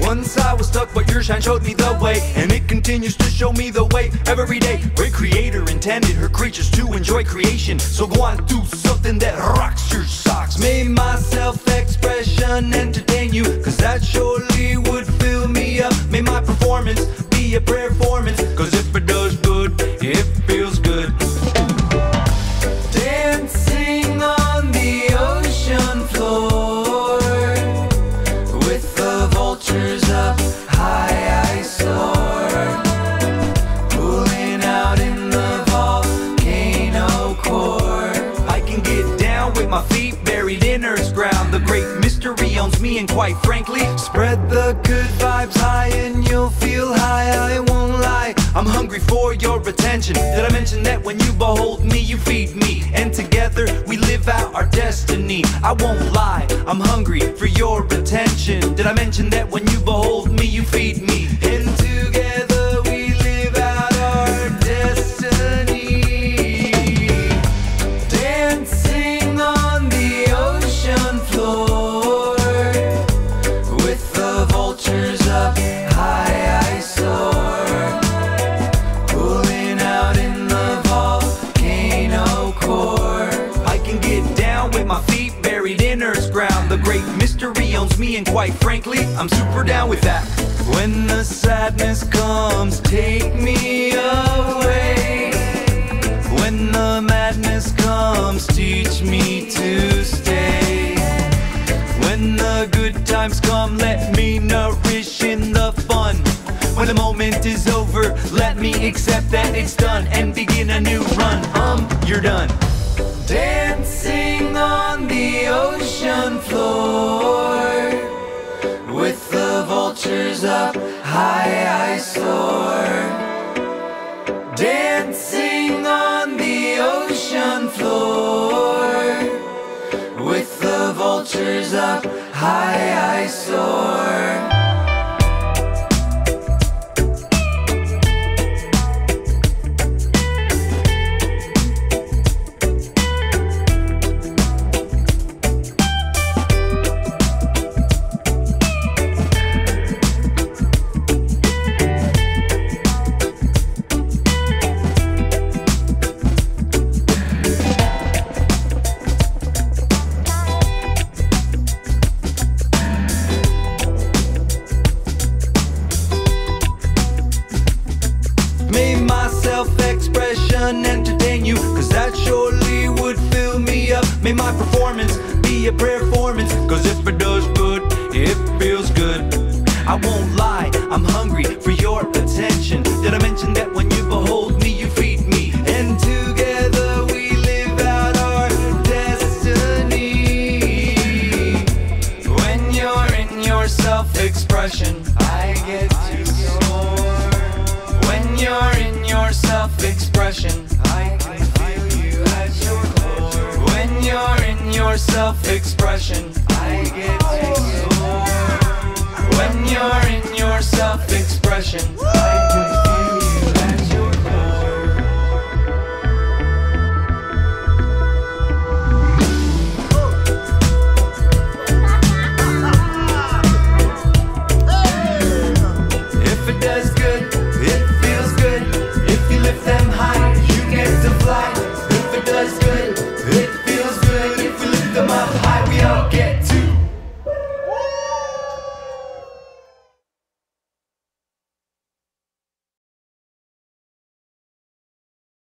Once I was stuck, but your shine showed me the way, and it continues to show me the way every day. Great creator intended her creatures to enjoy creation, so go on, do something that rocks your socks. May my self-expression entertain you, cause that surely great mystery owns me, and quite frankly, spread the good vibes high, and you'll feel high. I won't lie. I'm hungry for your attention. Did I mention that when you behold me, you feed me? And together we live out our destiny. I won't lie, I'm hungry for your attention. Did I mention that when you behold me, you feed me? And and quite frankly, I'm super down with that. When the sadness comes, take me away. When the madness comes, teach me to stay. When the good times come, let me nourish in the fun. When the moment is over, let me accept that it's done and begin a new run. Um, you're done. Dancing on the ocean floor high, I soar. Dancing on the ocean floor with the vultures up high, I soar. Self-expression entertain you Cause that surely would fill me up. May my performance be a performance Cause if your self-expression. I get to When you're in your self-expression I